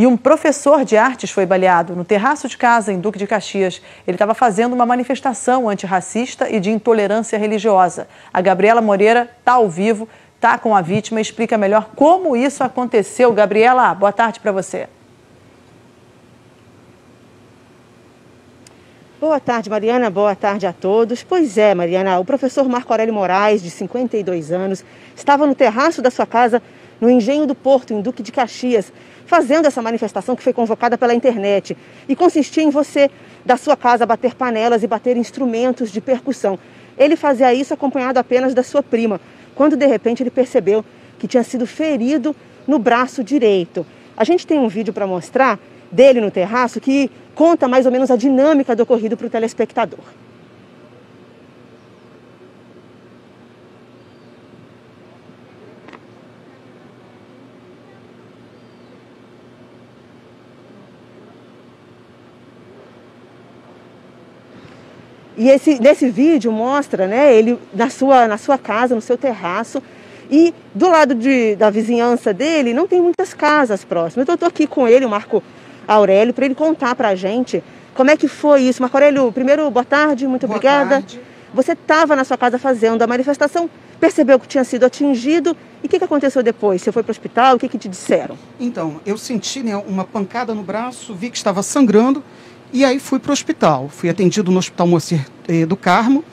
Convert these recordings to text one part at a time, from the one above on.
E um professor de artes foi baleado no terraço de casa em Duque de Caxias. Ele estava fazendo uma manifestação antirracista e de intolerância religiosa. A Gabriela Moreira está ao vivo, está com a vítima e explica melhor como isso aconteceu. Gabriela, boa tarde para você. Boa tarde, Mariana. Boa tarde a todos. Pois é, Mariana, o professor Marco Aurélio Moraes, de 52 anos, estava no terraço da sua casa, no Engenho do Porto, em Duque de Caxias, fazendo essa manifestação que foi convocada pela internet. E consistia em você, da sua casa, bater panelas e bater instrumentos de percussão. Ele fazia isso acompanhado apenas da sua prima, quando de repente ele percebeu que tinha sido ferido no braço direito. A gente tem um vídeo para mostrar dele no terraço que conta mais ou menos a dinâmica do ocorrido para o telespectador. E esse, nesse vídeo mostra né, ele na sua, na sua casa, no seu terraço, e do lado de, da vizinhança dele não tem muitas casas próximas. Então eu estou aqui com ele, o Marco Aurélio, para ele contar para a gente como é que foi isso. Marco Aurélio, primeiro, boa tarde, muito boa obrigada. Tarde. Você estava na sua casa fazendo a manifestação, percebeu que tinha sido atingido e o que, que aconteceu depois? Você foi para o hospital, o que, que te disseram? Então, eu senti né, uma pancada no braço, vi que estava sangrando e aí fui para o hospital. Fui atendido no Hospital Moacir eh, do Carmo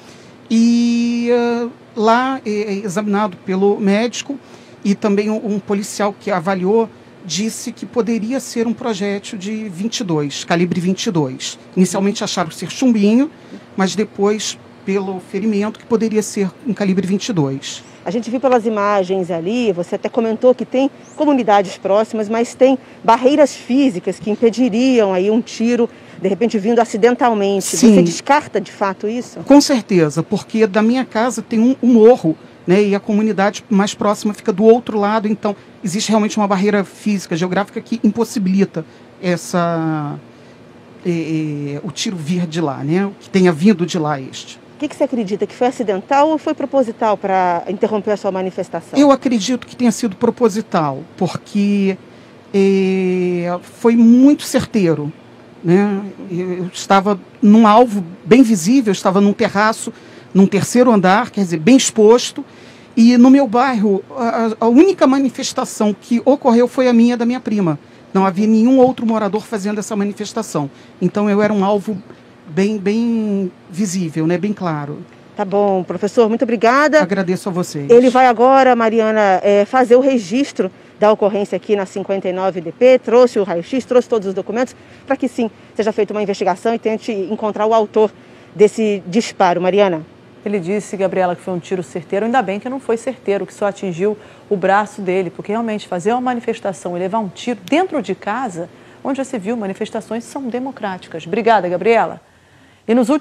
e uh, lá eh, examinado pelo médico e também um, um policial que avaliou disse que poderia ser um projétil de 22, calibre 22. Inicialmente acharam ser chumbinho, mas depois, pelo ferimento, que poderia ser um calibre 22. A gente viu pelas imagens ali, você até comentou que tem comunidades próximas, mas tem barreiras físicas que impediriam aí um tiro, de repente vindo acidentalmente. Sim. Você descarta de fato isso? Com certeza, porque da minha casa tem um, um morro né, e a comunidade mais próxima fica do outro lado, então existe realmente uma barreira física, geográfica que impossibilita essa é, o tiro vir de lá, né, que tenha vindo de lá este. O que, que, você acredita? Que foi acidental ou foi proposital para interromper a sua manifestação? Eu acredito que tenha sido proposital, porque é, foi muito certeiro. Né? Eu estava num alvo bem visível, eu estava num terraço num terceiro andar, quer dizer, bem exposto. E no meu bairro, a, a única manifestação que ocorreu foi a minha da minha prima. Não havia nenhum outro morador fazendo essa manifestação. Então eu era um alvo bem, bem visível, né? bem claro. Tá bom, professor, muito obrigada. Agradeço a vocês. Ele vai agora, Mariana, é, fazer o registro da ocorrência aqui na 59DP, trouxe o raio-x, trouxe todos os documentos, para que sim seja feita uma investigação e tente encontrar o autor desse disparo. Mariana. Ele disse, Gabriela, que foi um tiro certeiro. Ainda bem que não foi certeiro, que só atingiu o braço dele, porque realmente fazer uma manifestação e levar um tiro dentro de casa, onde já se viu, manifestações são democráticas. Obrigada, Gabriela. E nos últimos